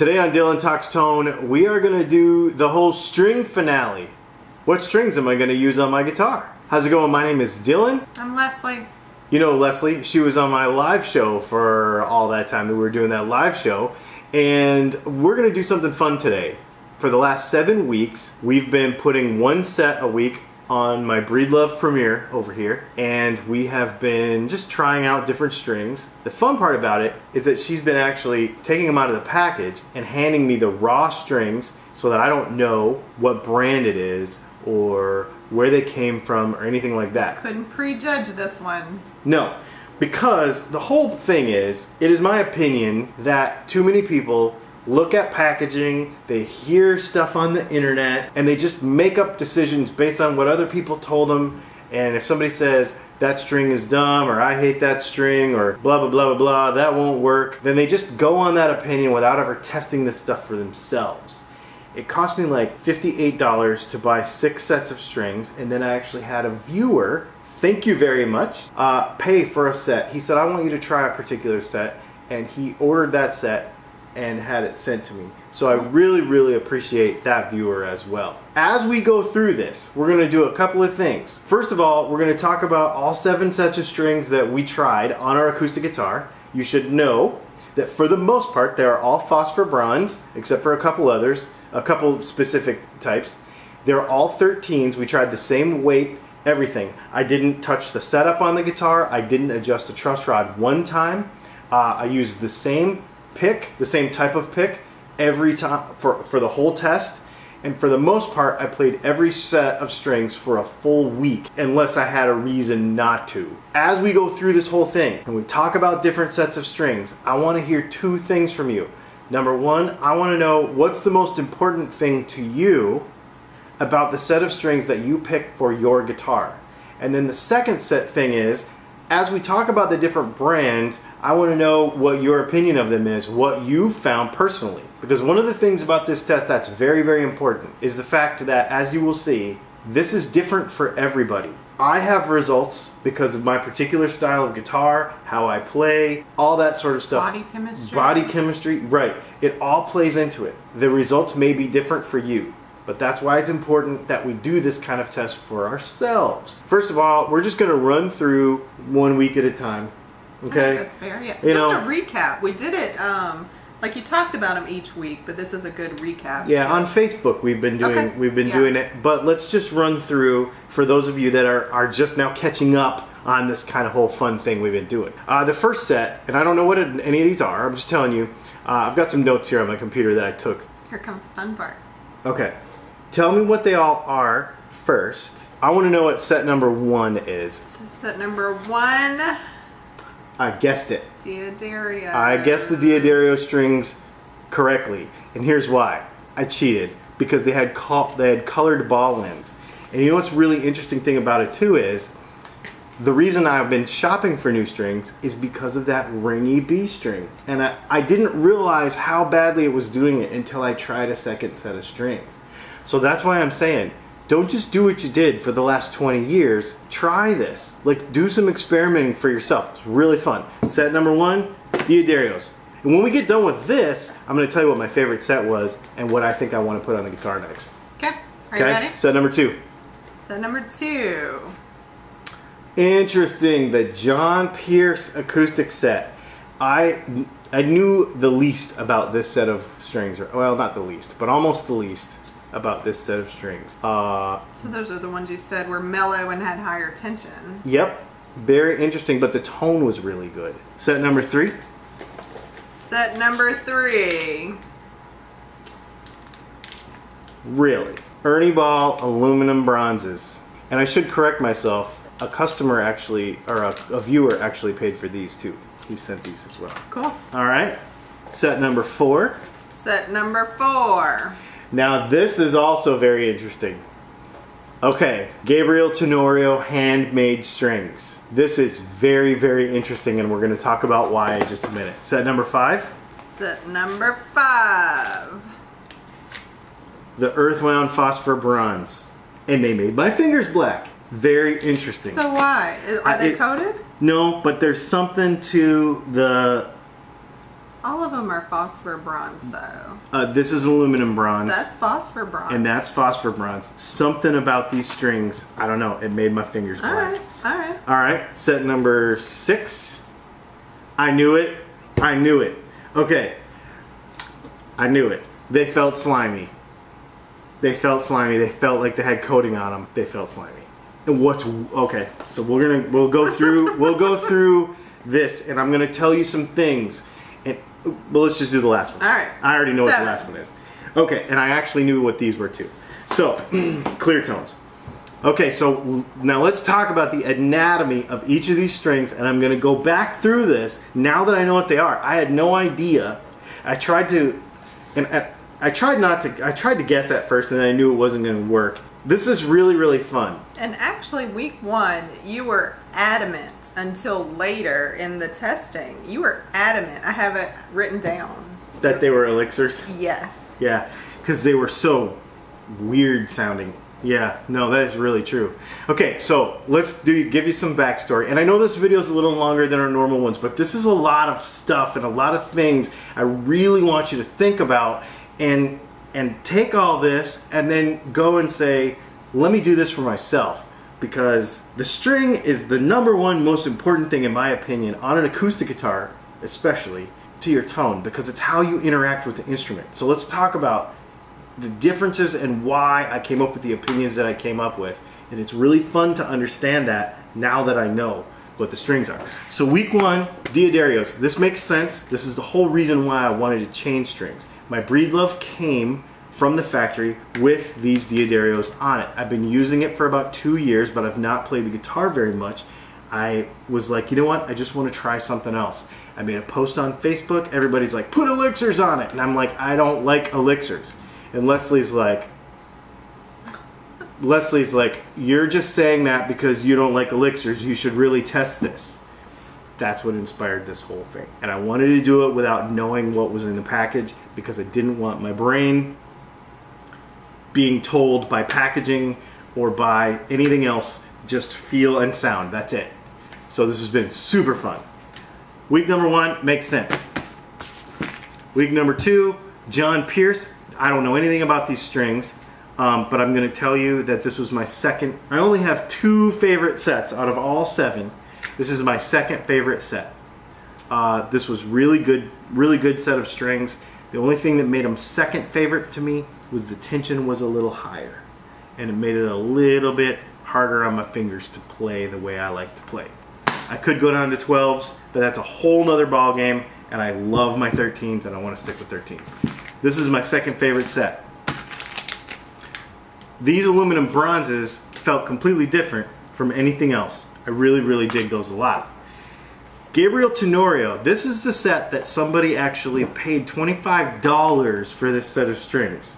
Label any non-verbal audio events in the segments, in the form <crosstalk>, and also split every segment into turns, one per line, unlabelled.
Today on Dylan Talks Tone, we are going to do the whole string finale. What strings am I going to use on my guitar? How's it going? My name is Dylan.
I'm Leslie.
You know Leslie, she was on my live show for all that time that we were doing that live show. And we're going to do something fun today. For the last seven weeks, we've been putting one set a week on my Breedlove Premier over here, and we have been just trying out different strings. The fun part about it is that she's been actually taking them out of the package and handing me the raw strings so that I don't know what brand it is or where they came from or anything like that.
Couldn't prejudge this one.
No, because the whole thing is, it is my opinion that too many people look at packaging, they hear stuff on the internet, and they just make up decisions based on what other people told them. And if somebody says, that string is dumb, or I hate that string, or blah, blah, blah, blah, blah, that won't work, then they just go on that opinion without ever testing this stuff for themselves. It cost me like $58 to buy six sets of strings, and then I actually had a viewer, thank you very much, uh, pay for a set. He said, I want you to try a particular set, and he ordered that set and had it sent to me. So I really, really appreciate that viewer as well. As we go through this, we're going to do a couple of things. First of all, we're going to talk about all seven sets of strings that we tried on our acoustic guitar. You should know that for the most part, they are all phosphor bronze, except for a couple others, a couple specific types. They're all 13s. We tried the same weight, everything. I didn't touch the setup on the guitar. I didn't adjust the truss rod one time. Uh, I used the same pick, the same type of pick, every time for, for the whole test. And for the most part, I played every set of strings for a full week, unless I had a reason not to. As we go through this whole thing and we talk about different sets of strings, I want to hear two things from you. Number one, I want to know what's the most important thing to you about the set of strings that you pick for your guitar. And then the second set thing is, as we talk about the different brands, I want to know what your opinion of them is, what you found personally. Because one of the things about this test that's very, very important is the fact that, as you will see, this is different for everybody. I have results because of my particular style of guitar, how I play, all that sort of stuff.
Body chemistry.
Body chemistry, right. It all plays into it. The results may be different for you. But that's why it's important that we do this kind of test for ourselves. First of all, we're just going to run through one week at a time. Okay?
That's fair, yeah.
You
Just
know-
a recap. We did it, um, like you talked about them each week, but this is a good recap.
Yeah,
too.
on Facebook we've been doing
Okay.
we've been
Yeah.
doing it. But let's just run through for those of you that are, are just now catching up on this kind of whole fun thing we've been doing. Uh, the first set, and I don't know what it, any of these are. I'm just telling you. Uh, I've got some notes here on my computer that I took.
Here comes the fun part.
Okay, tell me what they all are first. I want to know what set number one is.
So set number one,
I guessed it.
D'Addario.
I guessed the D'Addario strings correctly, and here's why. I cheated because they had they had colored ball ends. And you know what's really interesting thing about it too is the reason I've been shopping for new strings is because of that ringy B string. And I, I didn't realize how badly it was doing it until I tried a second set of strings. So that's why I'm saying, don't just do what you did for the last 20 years. Try this. Like, do some experimenting for yourself. It's really fun. Set number one, D'Addarios. And when we get done with this, I'm going to tell you what my favorite set was and what I think I want to put on the guitar next.
Okay. Are you ready?
Set number two.
Set number two.
Interesting, the John Pearse acoustic set. I I knew the least about this set of strings. Well, not the least, but almost the least about this set of strings. Uh,
So those are the ones you said were mellow and had higher tension.
yep, very interesting, but the tone was really good. Set number three.
Set number three.
Really, Ernie Ball aluminum bronzes. And I should correct myself. A customer actually, or a, a viewer actually paid for these too. He sent these as well.
Cool.
All right. Set number four.
Set number four.
Now this is also very interesting. Okay, Gabriel Tenorio handmade strings. This is very, very interesting and we're gonna talk about why in just a minute. Set number five,
Set number five.
the Earthwound Phosphor Bronze. And they made my fingers black. Very interesting.
So why? Are
I-
they
it-
coated?
no, but there's something to the
All of them are phosphor bronze, though.
Uh, this is aluminum bronze.
That's phosphor bronze.
and that's phosphor bronze. Something about these strings, I don't know, it made my fingers
all
black.
right, all right.
All right, set number six. I knew it. I knew it. Okay. I knew it. They felt slimy. They felt slimy. They felt like they had coating on them. They felt slimy. And what's okay? So we're gonna we'll go <laughs> through we'll go through this, and I'm gonna tell you some things. Well, let's just do the last one.
All right.
I already know what the last one is. Okay, and I actually knew what these were too. So <clears throat> Cleartones. Okay, so now let's talk about the anatomy of each of these strings, and I'm going to go back through this now that I know what they are. I had no idea. I tried to, and I, I tried not to. I tried to guess at first, and I knew it wasn't going to work. This is really, really fun.
And actually, week one, you were adamant until later in the testing. You were adamant. I have it written down.
That they were elixirs.
Yes.
Yeah, because they were so weird sounding. Yeah, no, that is really true. Okay, so let's do give you some backstory. And I know this video is a little longer than our normal ones, but this is a lot of stuff and a lot of things I really want you to think about and and take all this and then go and say, let me do this for myself. Because the string is the number one most important thing, in my opinion, on an acoustic guitar, especially to your tone, because it's how you interact with the instrument. So let's talk about the differences and why I came up with the opinions that I came up with. And it's really fun to understand that now that I know what the strings are. So week one, D'Addarios. This makes sense. This is the whole reason why I wanted to change strings. My Breedlove came from the factory with these D'Addarios on it. I've been using it for about two years, but I've not played the guitar very much. I was like, you know what? I just want to try something else. I made a post on Facebook. Everybody's like, put elixirs on it. And I'm like, I don't like elixirs. And Leslie's like, Leslie's like, you're just saying that because you don't like elixirs. You should really test this. That's what inspired this whole thing. And I wanted to do it without knowing what was in the package because I didn't want my brain being told by packaging or by anything else just feel and sound. That's it. So this has been super fun. Week number one makes sense. Week number two, John Pearse. I don't know anything about these strings, um, but I'm going to tell you that this was my second. I only have two favorite sets out of all seven. This is my second favorite set. Uh, this was really good, really good set of strings. The only thing that made them second favorite to me was the tension was a little higher, and it made it a little bit harder on my fingers to play the way I like to play. I could go down to 12s, but that's a whole nother ball game, and I love my 13s, and I want to stick with 13s. This is my second favorite set. These aluminum bronzes felt completely different from anything else. I really, really dig those a lot. Gabriel Tenorio, this is the set that somebody actually paid $25 for this set of strings.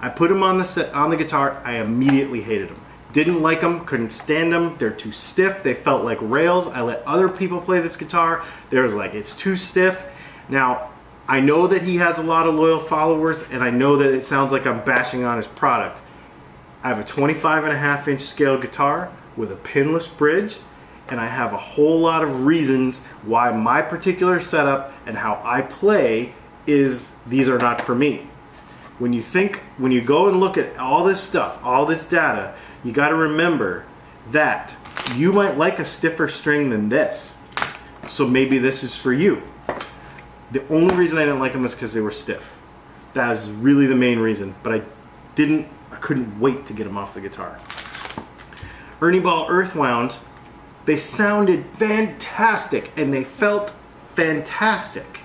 I put them on the set, on the guitar, I immediately hated them. Didn't like them, couldn't stand them, they're too stiff, they felt like rails. I let other people play this guitar, they was like, it's too stiff. Now, I know that he has a lot of loyal followers, and I know that it sounds like I'm bashing on his product. I have a 25 and a half inch scale guitar with a pinless bridge, and I have a whole lot of reasons why my particular setup and how I play is these are not for me. When you think, when you go and look at all this stuff, all this data, you got to remember that you might like a stiffer string than this. So maybe this is for you. The only reason I didn't like them is because they were stiff. That is really the main reason. But I didn't, I couldn't wait to get them off the guitar. Ernie Ball Earthwound, they sounded fantastic and they felt fantastic.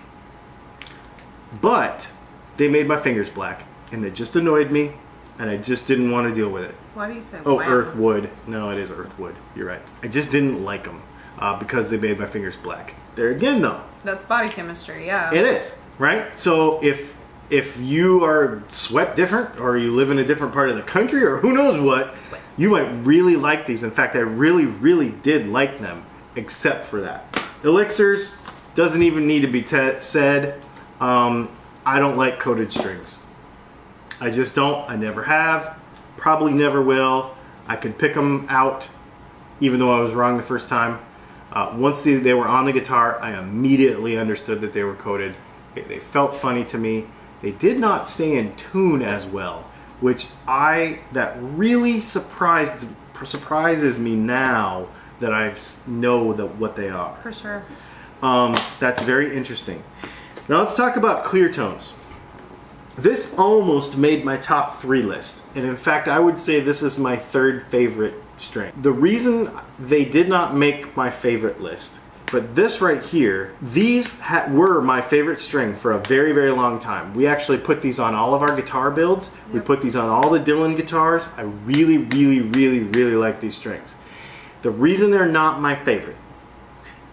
But they made my fingers black and they just annoyed me and I just didn't want to deal with it.
Why do you say
Oh,
wound?
Earthwood. No, it is Earthwood. You're right. I just didn't like them uh, because they made my fingers black. There again, though,
That's body chemistry, yeah.
it is right. So if if you are sweat different or you live in a different part of the country or who knows what, you might really like these. In fact, I really, really did like them, except for that. Elixirs doesn't even need to be said. Um, I don't like coated strings. I just don't. I never have. Probably never will. I could pick them out, even though I was wrong the first time. Uh, once they, they were on the guitar, I immediately understood that they were coated, They, they felt funny to me. They did not stay in tune as well, which I that really surprised surprises me now that I know that what they are.
For sure.
Um, that's very interesting. Now let's talk about Cleartones. This almost made my top three list, and in fact, I would say this is my third favorite string. The reason they did not make my favorite list, but this right here, these were my favorite string for a very, very long time. We actually put these on all of our guitar builds. Yep. We put these on all the Dylan guitars. I really, really, really, really like these strings. The reason they're not my favorite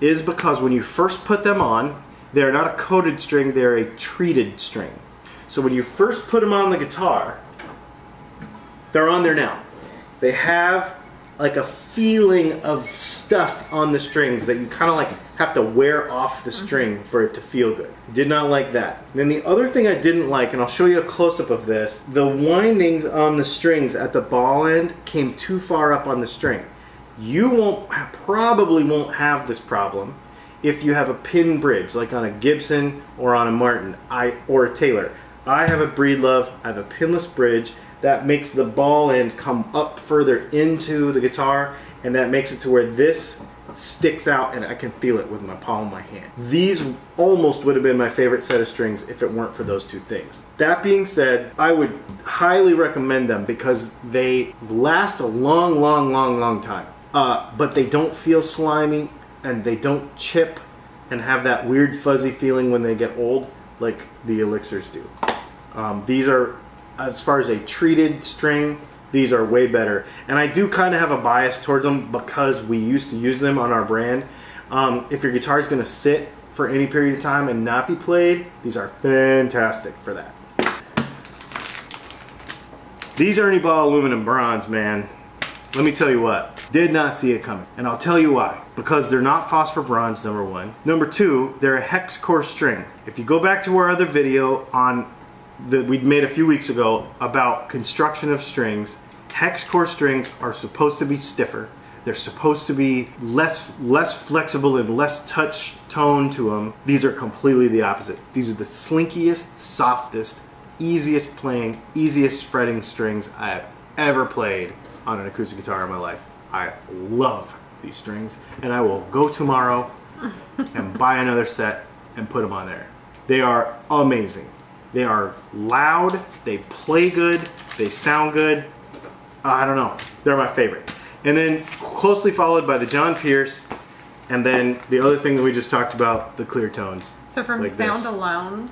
is because when you first put them on, they're not a coated string, they're a treated string. So when you first put them on the guitar, they're on there now. They have like a feeling of stuff on the strings that you kind of like have to wear off the mm-hmm. string for it to feel good. Did not like that. Then the other thing I didn't like, and I'll show you a close up of this, the windings on the strings at the ball end came too far up on the string. You won't probably won't have this problem if you have a pin bridge like on a Gibson or on a Martin I or a Taylor. I have a Breedlove, I have a pinless bridge that makes the ball end come up further into the guitar and that makes it to where this sticks out and I can feel it with my palm of my hand. These almost would have been my favorite set of strings if it weren't for those two things. That being said, I would highly recommend them because they last a long, long, long, long time. Uh, but they don't feel slimy and they don't chip and have that weird fuzzy feeling when they get old like the elixirs do. Um, these are, as far as a treated string, these are way better. And I do kind of have a bias towards them because we used to use them on our brand. Um, if your guitar is going to sit for any period of time and not be played, these are fantastic for that. These are Ernie Ball aluminum bronze, man. Let me tell you what, did not see it coming. And I'll tell you why. Because they're not phosphor bronze, number one. Number two, they're a hex core string. If you go back to our other video on that we made a few weeks ago about construction of strings. Hex core strings are supposed to be stiffer. They're supposed to be less less flexible and less touch tone to them. These are completely the opposite. These are the slinkiest, softest, easiest playing, easiest fretting strings I have ever played on an acoustic guitar in my life. I love these strings and I will go tomorrow <laughs> and buy another set and put them on there. They are amazing. They are loud, they play good, they sound good. Uh, I don't know. They're my favorite. And then closely followed by the John Pearse, and then the other thing that we just talked about, the Cleartones.
So from like sound this. alone,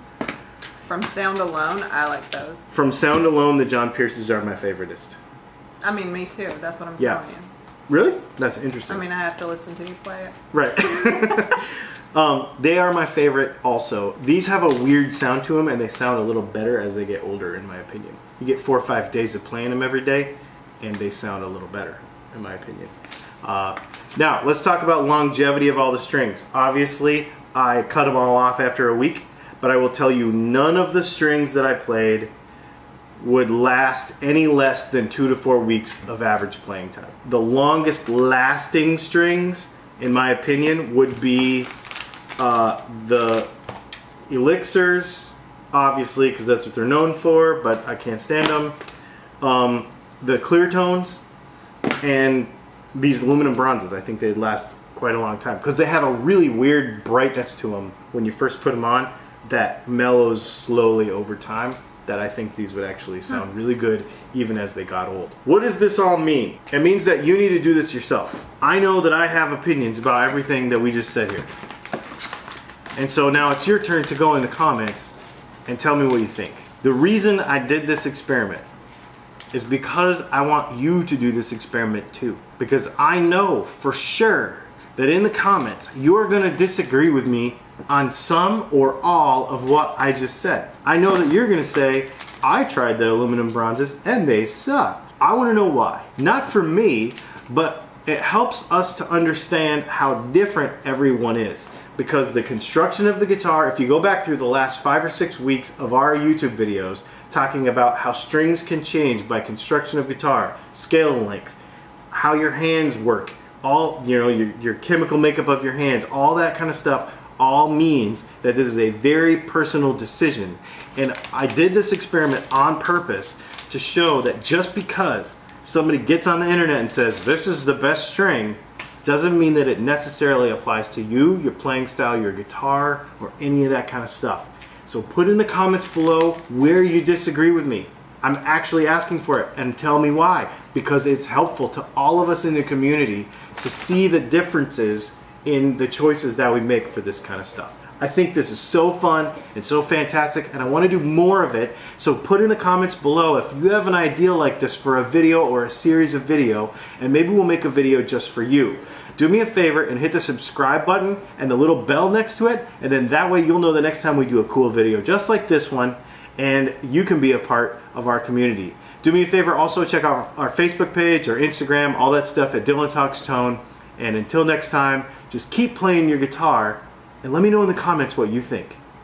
from sound alone, I like those.
From sound alone, the John Pearses are my favoriteest.
I mean, me too. That's what I'm yeah. telling you.
Really? That's interesting.
I mean, I have to listen to you play it.
Right. <laughs> Um, they are my favorite also. These have a weird sound to them and they sound a little better as they get older in my opinion. You get four or five days of playing them every day and they sound a little better in my opinion. Uh, now let's talk about longevity of all the strings. Obviously I cut them all off after a week but I will tell you none of the strings that I played would last any less than two to four weeks of average playing time. The longest lasting strings in my opinion would be uh, the elixirs, obviously, because that's what they're known for, but I can't stand them. Um, the Cleartones and these aluminum bronzes, I think they'd last quite a long time because they have a really weird brightness to them when you first put them on that mellows slowly over time that I think these would actually sound really good even as they got old. What does this all mean? It means that you need to do this yourself. I know that I have opinions about everything that we just said here. And so now it's your turn to go in the comments and tell me what you think. The reason I did this experiment is because I want you to do this experiment too. Because I know for sure that in the comments you're going to disagree with me on some or all of what I just said. I know that you're going to say, I tried the aluminum bronzes and they sucked. I want to know why. Not for me, but it helps us to understand how different everyone is because the construction of the guitar, if you go back through the last five or six weeks of our YouTube videos talking about how strings can change by construction of guitar, scale length, how your hands work, all, you know, your, your chemical makeup of your hands, all that kind of stuff, all means that this is a very personal decision. And I did this experiment on purpose to show that just because somebody gets on the internet and says this is the best string doesn't mean that it necessarily applies to you, your playing style, your guitar, or any of that kind of stuff. So put in the comments below where you disagree with me. I'm actually asking for it and tell me why because it's helpful to all of us in the community to see the differences in the choices that we make for this kind of stuff. I think this is so fun and so fantastic, and I want to do more of it. So put in the comments below if you have an idea like this for a video or a series of video, and maybe we'll make a video just for you. Do me a favor and hit the subscribe button and the little bell next to it, and then that way you'll know the next time we do a cool video just like this one, and you can be a part of our community. Do me a favor, also check out our Facebook page, our Instagram, all that stuff at Dylan Talks Tone. And until next time, just keep playing your guitar and let me know in the comments what you think.